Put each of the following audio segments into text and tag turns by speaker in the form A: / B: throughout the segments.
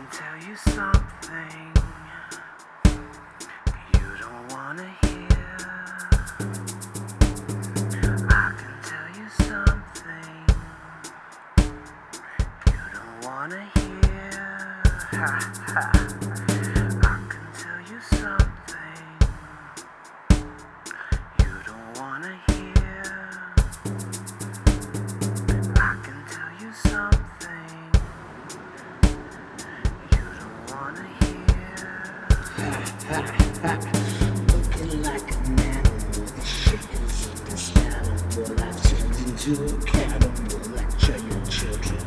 A: can tell you something you don't wanna hear. I can tell you something you don't wanna hear. Ha ha.
B: Looking like an animal, the shakers of this animal. I turned into a cannibal, lecture your children.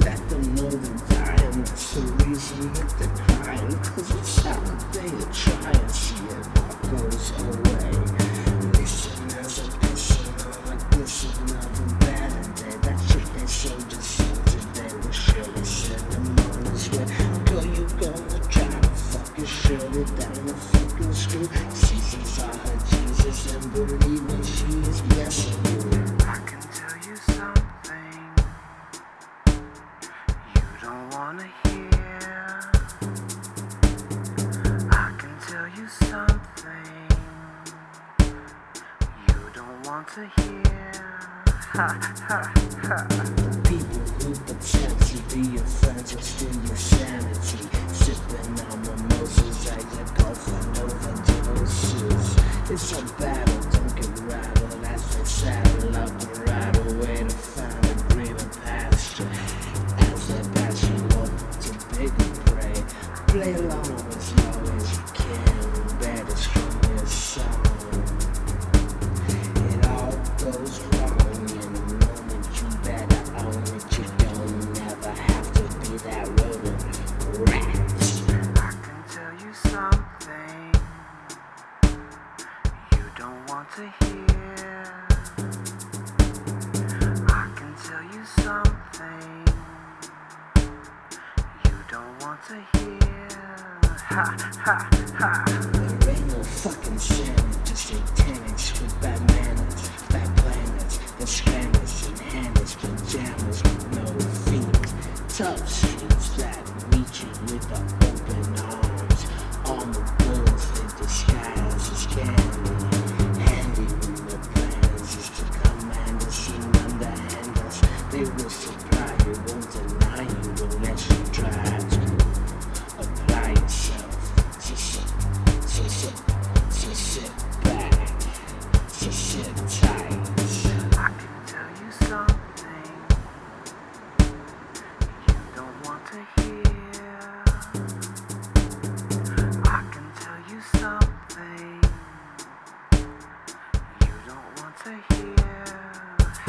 B: Let them know that I am the reason that they're crying. Cause it's how they are trying, see it all goes away. And believe me, she is blessing you.
A: I can tell you something you don't wanna hear. I can tell you something you don't want to hear. Ha ha ha.
B: People who pretend to be your friends steal your sanity. Sipping on play along as long as you can. Better strum your song. It all goes wrong in moment. You better own it. You don't never have to be that rat.
A: I can tell you something you don't want to hear. I can tell you something you don't want to hear. Ha ha ha.
B: There ain't no fucking Santa, just satanics with bad manners, bad planets, and scanners and handlers, pajamas with no feet. Tough streets that meet you with the open arms. Armored bulls they disguise as candy. Handy when the plans is to command us and underhand us. They will